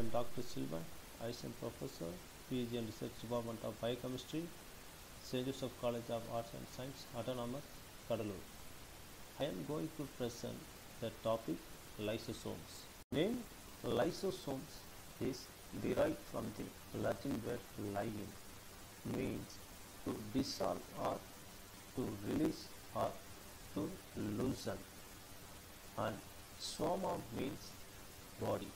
am Dr. Silvan, Assistant Professor, PhD and Research Department of Biochemistry, St. Joseph College of Arts and Science, Autonomous, Cuddalore. I am going to present the topic lysosomes. Name lysosomes is derived from the Latin word lying, means to dissolve or to release or to loosen, and soma means body.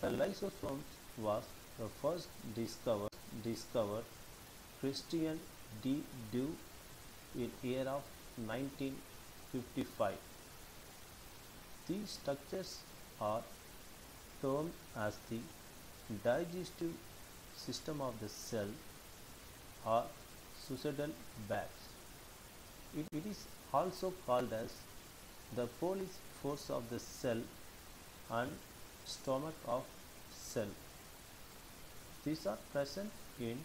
The lysosomes was the first discovered discovered Christian de Duve in year of 1955. These structures are termed as the digestive system of the cell or suicidal bags. It, it is also called as the police force of the cell and stomach of cell. These are present in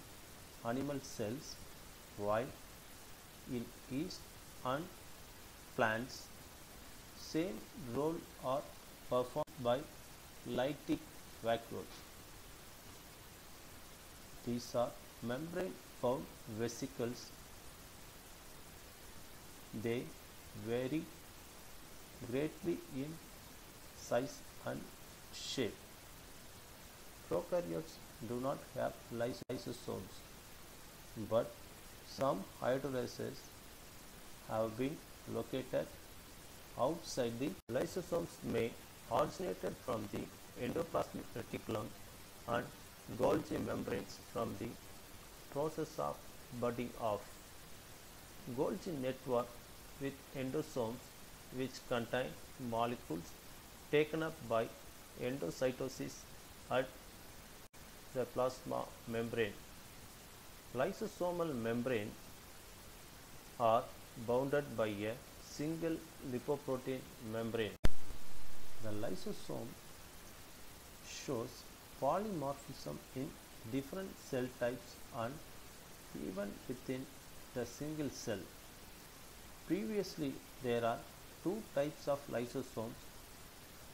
animal cells while in yeast and plants same role are performed by lytic vacuoles. These are membrane bound vesicles. They vary greatly in size and shape. Prokaryotes do not have lysosomes, but some hydrolases have been located outside the lysosomes may originated from the endoplasmic reticulum and Golgi membranes from the process of budding off. Golgi network with endosomes which contain molecules taken up by endocytosis at the plasma membrane. Lysosomal membrane are bounded by a single lipoprotein membrane. The lysosome shows polymorphism in different cell types and even within the single cell. Previously, there are two types of lysosomes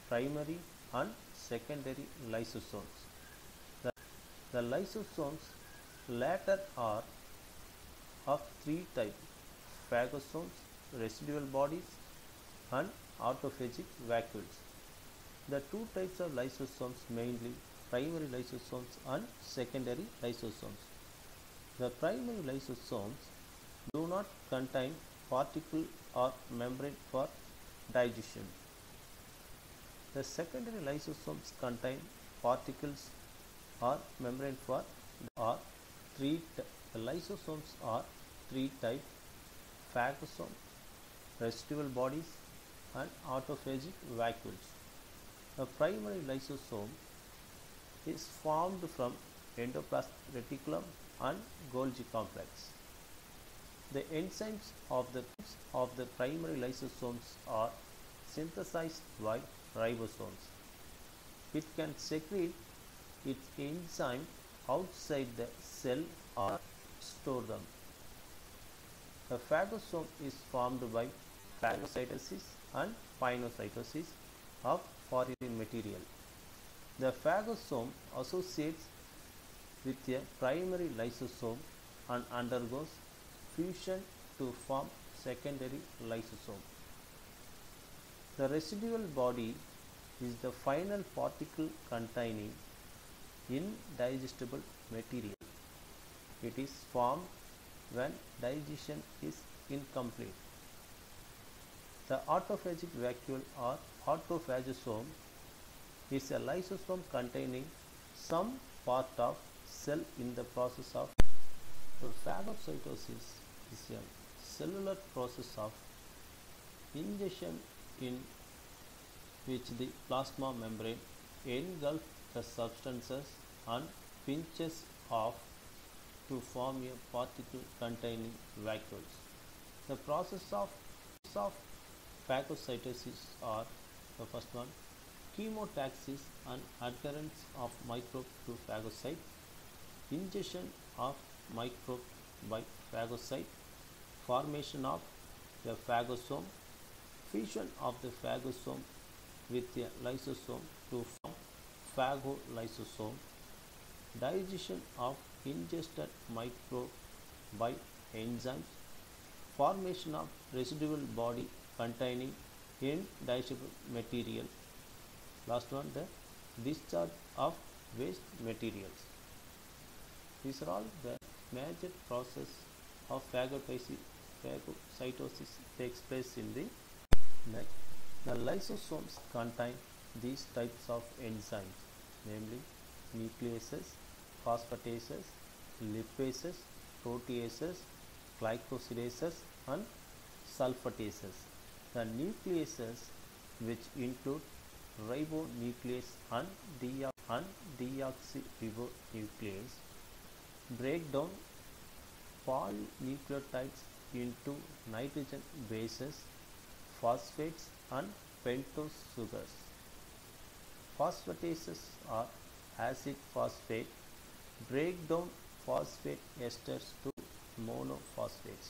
primary and secondary lysosomes. The, the lysosomes latter are of three types phagosomes, residual bodies, and autophagic vacuoles. The two types of lysosomes mainly primary lysosomes and secondary lysosomes. The primary lysosomes do not contain particle or membrane for digestion. The secondary lysosomes contain particles or membrane for or three the lysosomes are three type phagosome, residual bodies and autophagic vacuoles. The primary lysosome is formed from endoplasmic reticulum and Golgi complex. The enzymes of the of the primary lysosomes are synthesized by ribosomes. It can secrete its enzyme outside the cell or store them. The phagosome is formed by phagocytosis and pinocytosis of foreign material. The phagosome associates with a primary lysosome and undergoes fusion to form secondary lysosome. The residual body is the final particle containing indigestible material. It is formed when digestion is incomplete. The autophagic vacuole or autophagosome is a lysosome containing some part of cell in the process of phagocytosis is a cellular process of ingestion in which the plasma membrane engulfs the substances and pinches off to form a particle containing vacuoles. The process of, of phagocytosis are the first one chemotaxis and adherence of microbe to phagocyte, ingestion of microbe by phagocyte, formation of the phagosome, fusion of the phagosome with a lysosome to form phagolysosome, digestion of ingested microbe by enzymes, formation of residual body containing indigestible material. Last one, the discharge of waste materials. These are all the major process of phagocytosis takes place in the neck. The lysosomes contain these types of enzymes, namely nucleases, phosphatases, lipases, proteases, glycosidases and sulfatases. The nucleases which include ribonuclease and, deo- and deoxyribonuclease break down polynucleotides into nitrogen bases, phosphates and pentose sugars. Phosphatases are acid phosphate break down phosphate esters to monophosphates.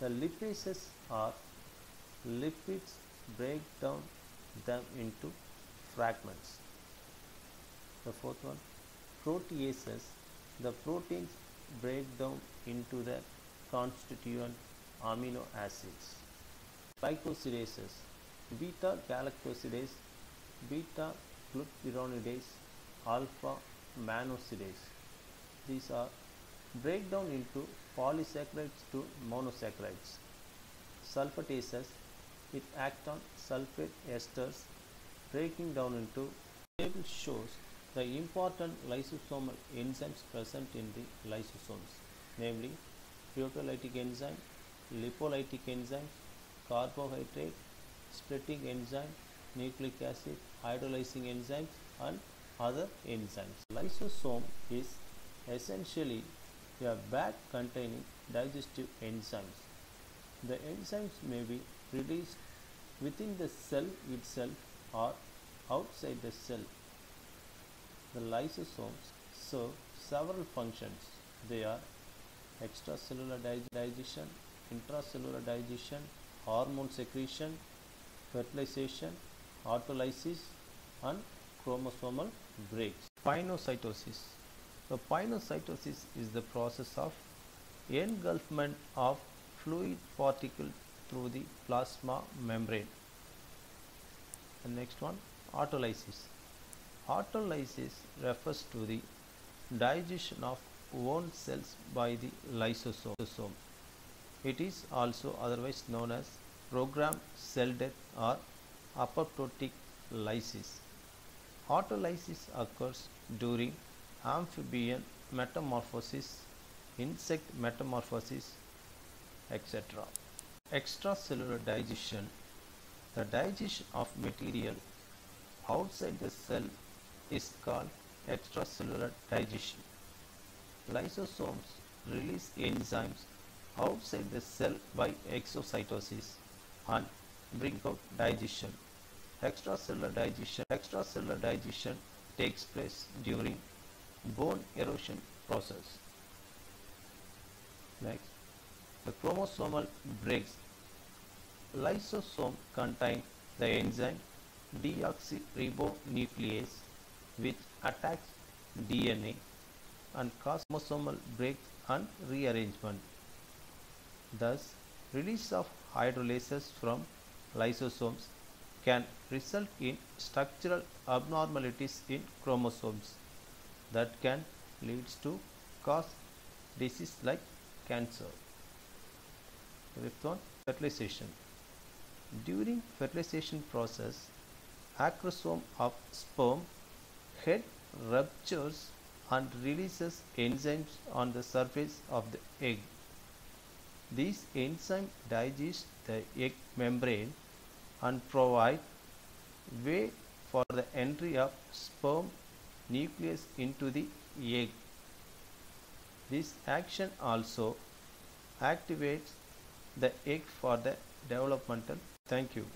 The lipases are lipids break down them into fragments. The fourth one, proteases, the proteins break down into the constituent amino acids. Glycosidases, beta galactosidase, beta glucuronidase, alpha mannose. These are break down into polysaccharides to monosaccharides. Sulfatases, it act on sulfate esters breaking down into table shows the important lysosomal enzymes present in the lysosomes namely proteolytic enzyme lipolytic enzymes carbohydrate splitting enzyme nucleic acid hydrolyzing enzymes and other enzymes lysosome is essentially a bag containing digestive enzymes the enzymes may be released within the cell itself or outside the cell. The lysosomes serve several functions. They are extracellular dig- digestion, intracellular digestion, hormone secretion, fertilization, autolysis, and chromosomal breaks. Pinocytosis. So pinocytosis is the process of engulfment of fluid particle through the plasma membrane. The next one, autolysis. Autolysis refers to the digestion of own cells by the lysosome. It is also otherwise known as programmed cell death or apoptotic lysis. Autolysis occurs during amphibian metamorphosis, insect metamorphosis, etc. Extracellular digestion the digestion of material outside the cell is called extracellular digestion. Lysosomes release enzymes outside the cell by exocytosis and bring out digestion. Extracellular digestion extracellular digestion takes place during bone erosion process. Next, the chromosomal breaks lysosome contain the enzyme deoxyribonuclease which attacks DNA and causes chromosomal break and rearrangement. Thus, release of hydrolases from lysosomes can result in structural abnormalities in chromosomes that can lead to cause disease like cancer. Fifth one, fertilization. During fertilization process, acrosome of sperm head ruptures and releases enzymes on the surface of the egg. These enzyme digests the egg membrane and provides way for the entry of sperm nucleus into the egg. This action also activates the egg for the developmental. Thank you.